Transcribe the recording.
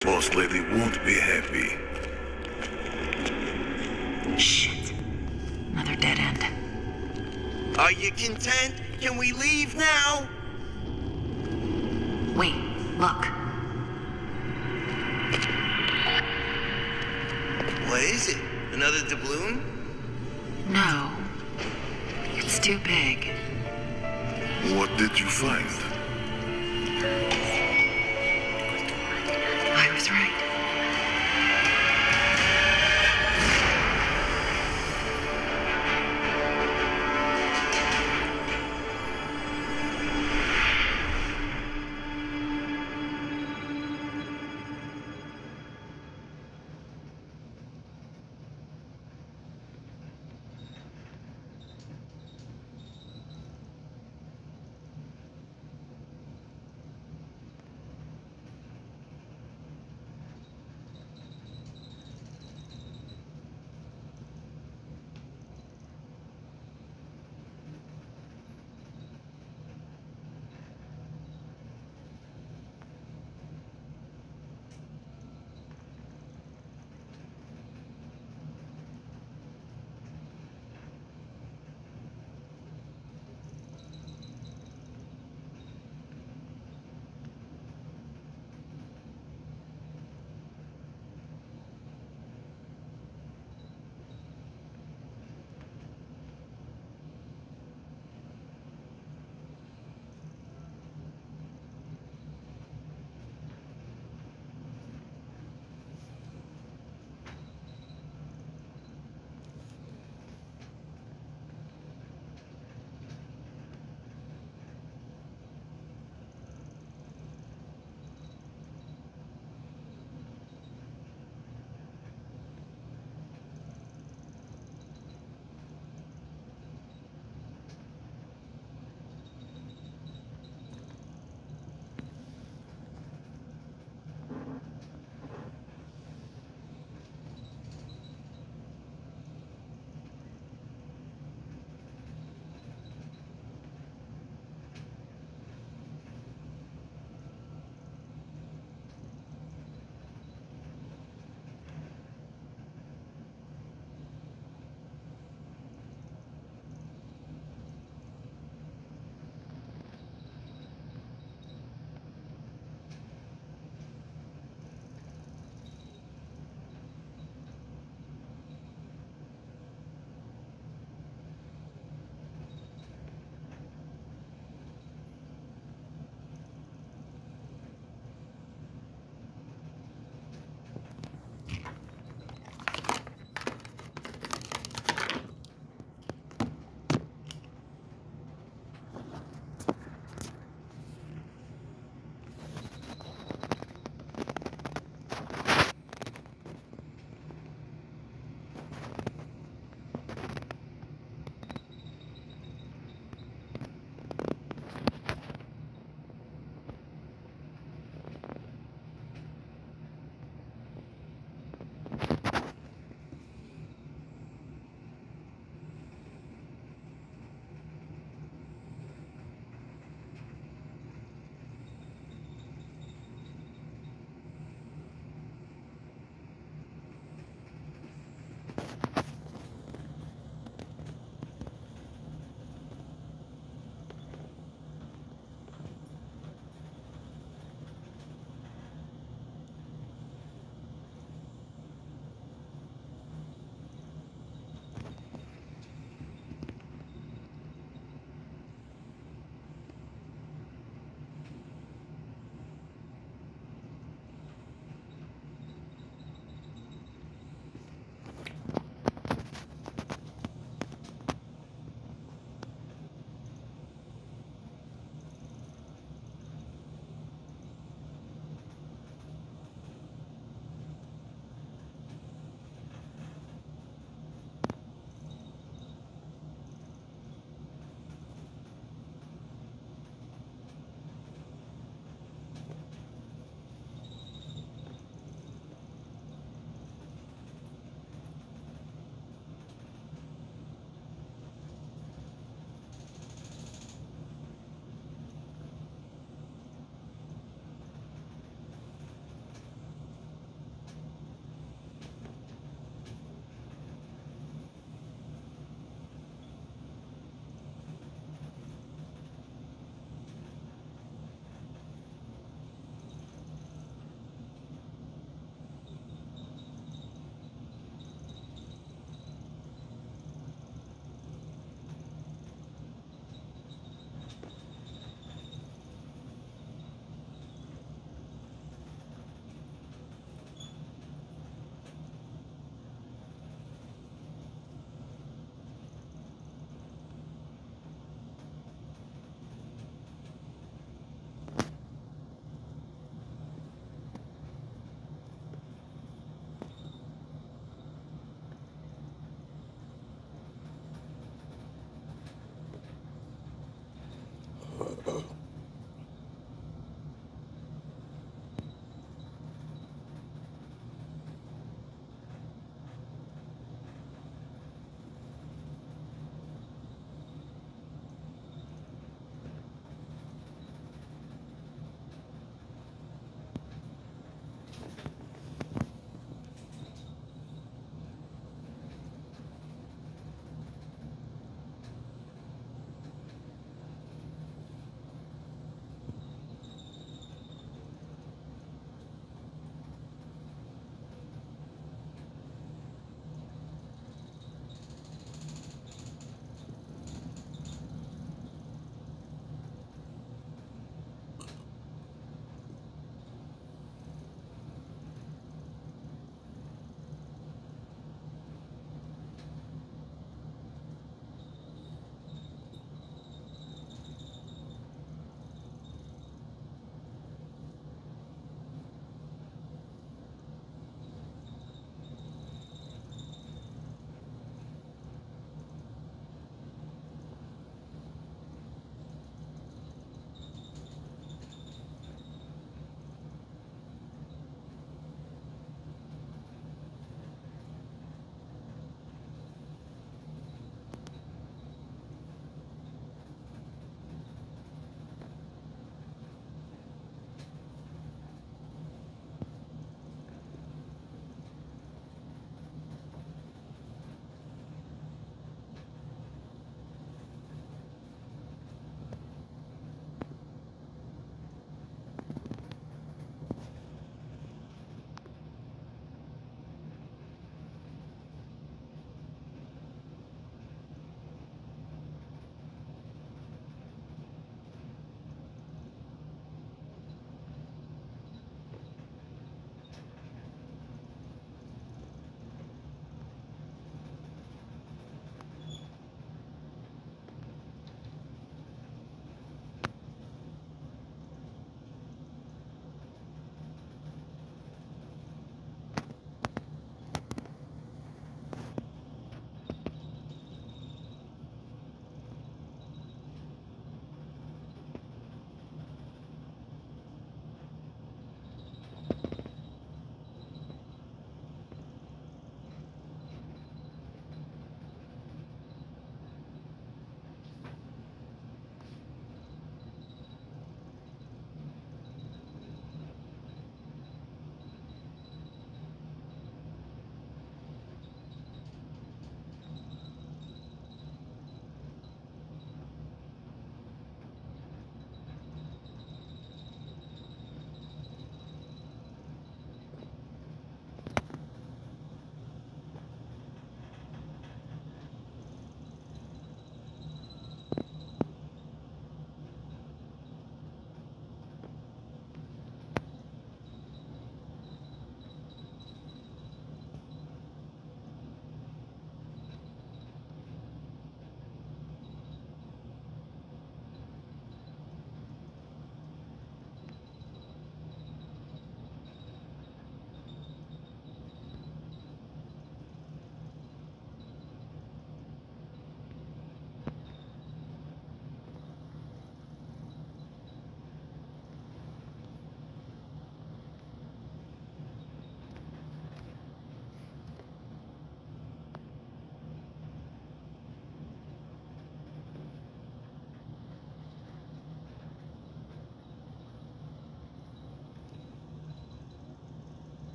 Boss lady won't be happy. Shit. Another dead end. Are you content? Can we leave now? Wait, look. What is it? Another doubloon? No. It's too big. What did you find?